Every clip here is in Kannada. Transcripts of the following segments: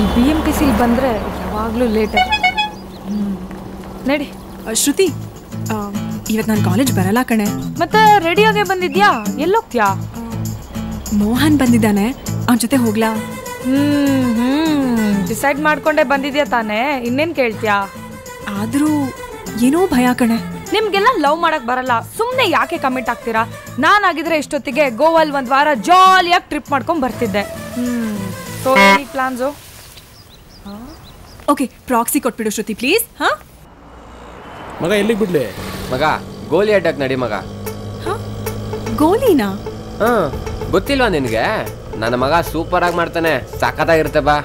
ಈ ಬಿ ಎಂ ಟಿ ಸಿ ಬಂದರೆ ಯಾವಾಗಲೂ ಲೇಟ್ ನಡಿ. ಶ್ರುತಿ ಇವತ್ತು ನಾನು ಕಾಲೇಜ್ ಬರಲ್ಲ ಕಣೆ. ಮತ್ತೆ ರೆಡಿಯಾಗೇ ಬಂದಿದ್ಯಾ? ಎಲ್ಲೋಗ್ತೀಯಾ? ಮೋಹನ್ ಬಂದಿದ್ದಾನೆ. ಅವನ ಜೊತೆ ಹೋಗ್ಲಾ? ಹ್ಞೂ ಡಿಸೈಡ್ ಮಾಡ್ಕೊಂಡೆ ಬಂದಿದ್ಯಾ ತಾನೇ? ಇನ್ನೇನು ಕೇಳ್ತೀಯಾ? ಆದರೂ ಏನೋ ಭಯ ಕಣೆ. ನಿಮ್ಗೆಲ್ಲ ಲವ್ ಮಾಡಕ್ ಬರಲ್ಲ. ಸುಮ್ಮನೆ ಯಾಕೆ ಕಮಿಟ್ ಆಗ್ತೀರಾ? ನಾನಾಗಿದ್ರೆ ಇಷ್ಟೊತ್ತಿಗೆ ಗೋವಾಲ್ ಒಂದ್ ವಾರ ಜಾಲಿಯಾಗಿ ಟ್ರಿಪ್ ಮಾಡ್ಕೊಂಡ್ ಬರ್ತಿದ್ದೆ. Hmm. So plans okay proxy ಕೊಟ್ಬಿಡು ಶ್ರುತಿ ಪ್ಲೀಸ್ ಹಾ ಮಗ ಎಲ್ಲಿಗೆ ಬಿಡ್ಲಿ? ಮಗ ಗೋಲಿ ಅಡ್ಡಕ್ ನಡಿ ಮಗ. ಹಾ ಗೋಲಿನಾ? ಹಾ ಗೊತ್ತಿಲ್ವಾ ನಿನಗೆ? ನನ್ನ ಮಗ ಸೂಪರ್ ಆಗಿ ಮಾಡ್ತಾನೆ. ಸಾಕತ್ತಾಗಿರುತ್ತೆ ಬಾ.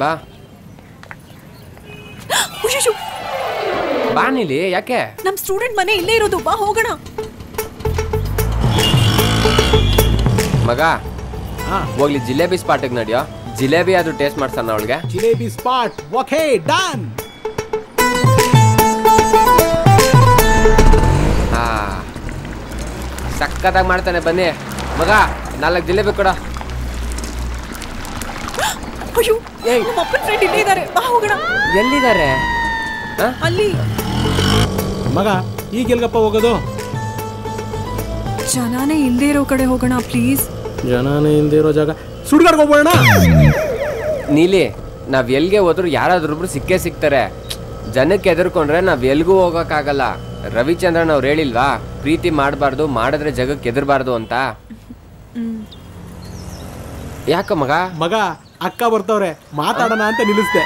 ಬಾ. ಬಾ ನೀಲಿ ಯಾಕೆ? ನಮ್ ಸ್ಟೂಡೆಂಟ್ ಮನೆ ಇಲ್ಲೇ ಇರೋದು ಬಾ ಹೋಗೋಣ. ಮಗ. ಹಾ. ಹೋಗ್ಲಿ ಜಿಲೇಬಿ ಸ್ಪಾಟಿಗೆ ನಡಿಯೋ. ಜಿಲೇಬಿ ಆದ್ರೂ ಟೇಸ್ಟ್ ಮಾಡ್ಸಣ ಅವಳಿಗೆ. ಜಿಲೇಬಿ ಸ್ಪಾಟ್ ಓಕೆ ಡನ್ ಹಾ. ಸಖತ್ತಾಗಿ ಮಾಡ್ತಾನೆ ಬನ್ನಿ. ಮಗ ನಾಲ್ಕು ಜಿಲೇಬಿ ಕೊಡ. ಎಲ್ಲಿದ್ದಾರೆ ಹಾ? ಅಲ್ಲಿ. ಮಗ ಈಗ ಎಲ್ಗಪ್ಪ ಹೋಗೋದು? ಜನಾನೇ ಇಲ್ಲದೆ ಇರೋ ಕಡೆ ಹೋಗೋಣ ಪ್ಲೀಸ್ ಜನನೇ ಹಿಂದೆ ಇರೋ ಜಾಗ. ಸುಡ್ಗಾಡ್ಗೆ ಹೋಗೋಣ. ನೀಲಿ ನಾವ್ ಎಲ್ಗೆ ಹೋದ್ರು ಯಾರಾದ್ರೊಬ್ರು ಸಿಕ್ಕೇ ಸಿಗ್ತಾರೆ. ಜನಕ್ಕೆ ಎದುರ್ಕೊಂಡ್ರೆ ನಾವ್ ಎಲ್ಗೂ ಹೋಗಕ್ಕಾಗಲ್ಲ. ರವಿಚಂದ್ರನ್ ಅವ್ರು ಹೇಳಿಲ್ವಾ ಪ್ರೀತಿ ಮಾಡಬಾರ್ದು ಮಾಡಿದ್ರೆ ಜಗಕ್ಕೆ ಎದುರಬಾರ್ದು ಅಂತ. ಯಾಕ ಮಗ? ಮಗ ಅಕ್ಕ ಬರ್ತವ್ರೆ ಮಾತಾಡೋಣ ಅಂತ ನಿಲ್ಲಿಸ್ದೆ.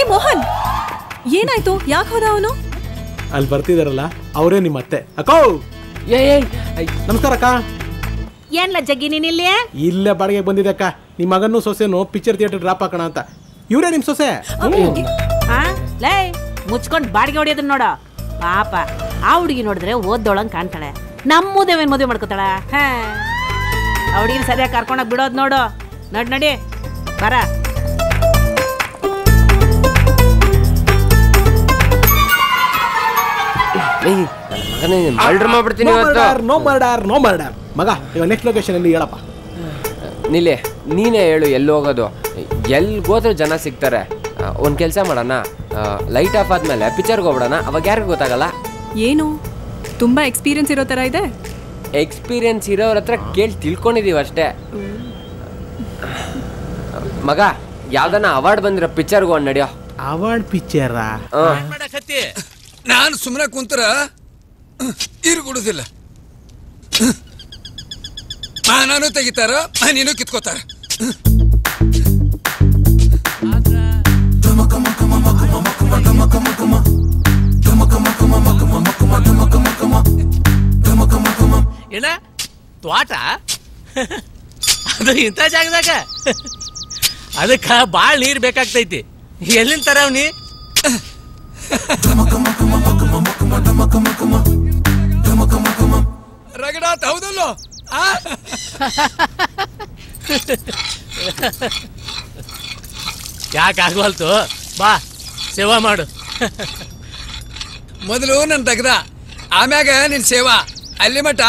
ಏ ಮೋಹನ್ ಏನಾಯ್ತು? ಯಾಕೆ ಹೋದ ಅವನು? ಅಲ್ಲಿ ಬರ್ತಿದಾರಲ್ಲ ಅವರೇ ನಿಮ್ಮ ಅತ್ತೆ ಅಕ್ಕೋ! ಏ ನಮಸ್ಕಾರ ಅಕ್ಕ. ಏನ್ಲ ಜಗ್ಗಿ ನೀನ್ ಇಲ್ಲಿ? ಇಲ್ಲೇ ಬಾಡಿಗೆ ಬಂದಿದೆ ಅಕ್ಕ. ನಿಮ್ಮ ಮಗನೂ ಸೊಸೆನು ಪಿಕ್ಚರ್ ಥಿಯೇಟರ್ ಡ್ರಾಪ್ ಹಾಕೋಣ ಅಂತ. ಇವರೇ ನಿಮ್ಮ ಸೊಸೆ? ಆ ಲೇ ಮುಚ್ಕೊಂಡ್ ಬಾಡಿಗೆ ಹೊಡಿಯೋದನ್ನ ನೋಡ. ಪಾಪ ಆ ಹುಡುಗಿ ನೋಡಿದ್ರೆ ಓದ್ದೊಳಂಗ್ ಕಾಣ್ತಾಳೆ. ನಮ್ಮದೇವೇನ್ ಮದುವೆ ಮಾಡ್ಕೋತಾಳ. ಹಾ. ಆ ಹುಡುಗಿನ ಸರಿಯಾಗಿ ಕರ್ಕೊಂಡೋಗಿ ಬಿಡೋದ್ ನೋಡು. ನಡ್ ನಡಿ. ಬರ. ಏಯ್, ಮರ್ಡರ್ ಮಾಡ್ಬಿಡ್ತೀನಿ ಇವತ್ತು. ನೋ ಮರ್ಡರ್ ನೋ ಮರ್ಡರ್ ಮಗ ಇವಾಗ ನೆಕ್ಸ್ಟ್ ಲೊಕೇಶನ್ ಅಲ್ಲಿ ಹೇಳಪ್ಪ. ನಿಲೆ ನೀನೇ ಹೇಳು ಎಲ್ಲಿ ಹೋಗೋದು. ಎಲ್ಗೋದ್ರೂ ಜನ ಸಿಗ್ತಾರೆ. ಒಂದು ಕೆಲಸ ಮಾಡೋಣ. ಲೈಟ್ ಆಫ್ ಆದ್ಮೇಲೆ ಪಿಕ್ಚರ್ಗೆ ಹೋಗ್ಬಿಡೋಣ. ಅವಾಗ ಯಾರಿಗೂ ಗೊತ್ತಾಗಲ್ಲ. ಏನು? ತುಂಬಾ ಎಕ್ಸ್ಪೀರಿಯನ್ಸ್ ಇರೋ ತರ ಇದೆ? ಎಕ್ಸ್ಪೀರಿಯನ್ಸ್ ಇರೋರ ಹತ್ರ ಕೇಳಿ ತಿಳ್ಕೊಂಡಿದೀವಿ ಅಷ್ಟೇ. ಮಗ ಯಾವ್ದನ ಅವಾರ್ಡ್ ಬಂದಿರೋ ಪಿಕ್ಚರ್ಗೆ ಒಂದು ನಡೆಯೋ. ಅವಾರ್ಡ್ ಪಿಕ್ಚರಾ ಆ, ಮಾಡಕತ್ತಿ? ನಾನು ಸುಮ್ಮನೆ ಕುಂತರ ಇರುಗುಡುದಿಲ್ಲ ನಾನು ತೆಗಿತಾರ, ಮನೇನು ಕಿತ್ಕೋತಾರ. ಏನ? ತ್ವಾಟ ಅದು ಇಂಥ ಜಾಗದಾಗ? ಅದಕ್ಕ ಬಾಳ್ ನೀರ್ ಬೇಕಾಗ್ತೈತಿ. ಎಲ್ಲಿಂದ ತರವ್ನಿ? ಮಾತು ಹೌದಲ್ಲೋ? ಯಾಕಾಗವಲ್ತು ಬಾ ಸೇವಾ ಮಾಡು. ಮೊದಲು ನನ್ನ ತೆಗ್ದ ಆಮ್ಯಾಗ ನಿನ್ ಸೇವಾ. ಅಲ್ಲಿ ಮಠ